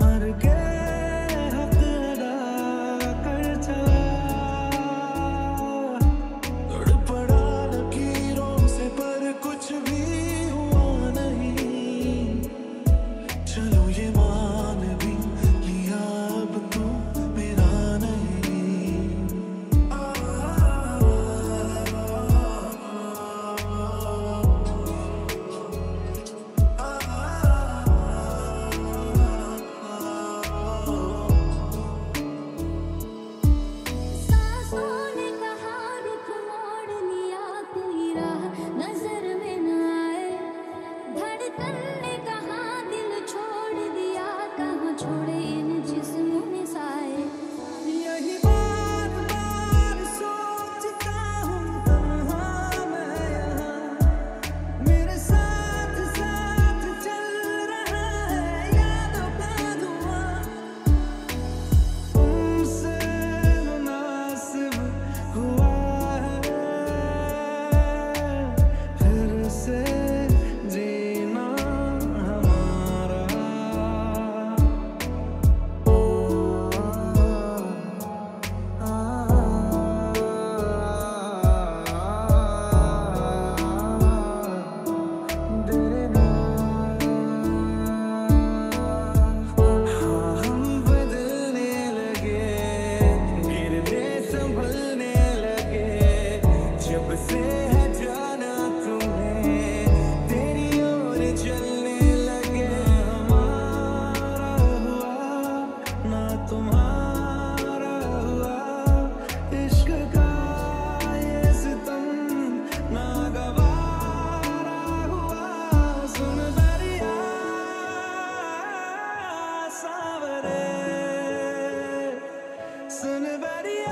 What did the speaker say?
मर गया। anybody.